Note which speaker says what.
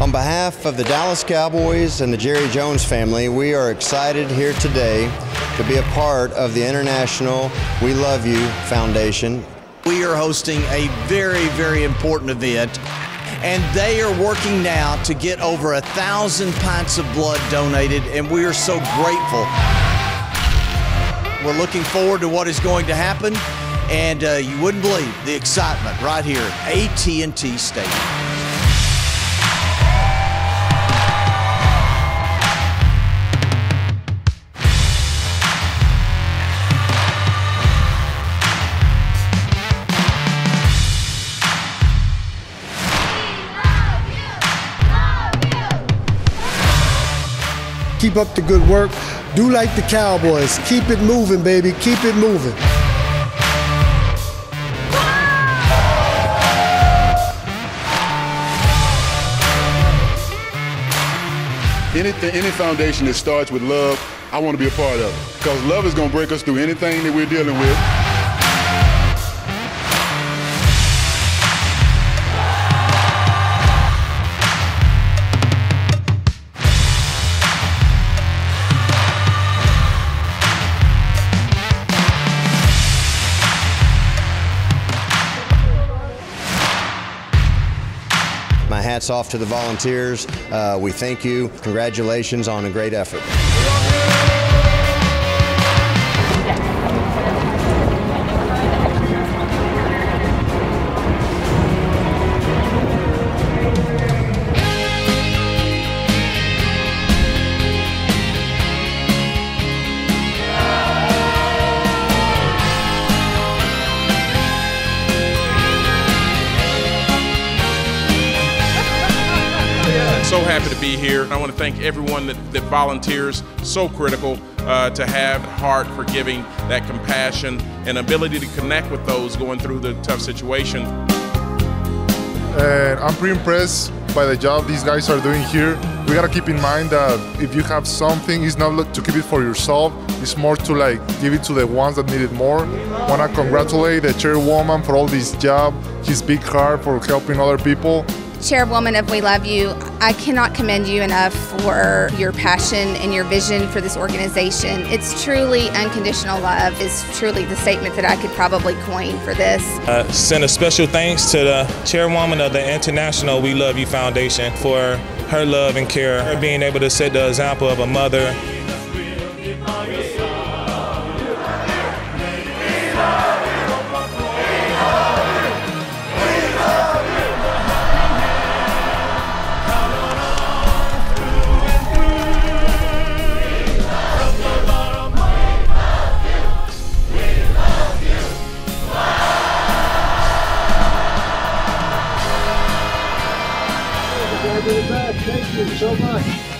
Speaker 1: On behalf of the Dallas Cowboys and the Jerry Jones family, we are excited here today to be a part of the International WeLoveU Foundation.
Speaker 2: We are hosting a very, very important event, and they are working now to get over a thousand pints of blood donated, and we are so grateful. We're looking forward to what is going to happen, and uh, you wouldn't believe the excitement right here at AT&T Stadium.
Speaker 3: Keep up the good work. Do like the Cowboys. Keep it moving, baby. Keep it moving.
Speaker 4: Anything, any foundation that starts with love, I want to be a part of it. Because love is going to break us through anything that we're dealing with.
Speaker 1: Hat's off to the volunteers. Uh, we thank you. Congratulations on a great effort.
Speaker 5: So happy to be here. I want to thank everyone that, that volunteers. So critical uh, to have heart for giving, that compassion, and ability to connect with those going through the tough situation.
Speaker 6: And I'm pretty impressed by the job these guys are doing here. We gotta keep in mind that if you have something, it's not to keep it for yourself. It's more to like give it to the ones that need it more. Wanna congratulate the chairwoman for all this job, his big heart for helping other people.
Speaker 7: Chairwoman of WeLoveU, I cannot commend you enough for your passion and your vision for this organization. It's truly unconditional love is truly the statement that I could probably coin for this.
Speaker 8: Uh, send a special thanks to the chairwoman of the International WeLoveU Foundation for her love and care, her being able to set the example of a mother
Speaker 3: Thank you so much.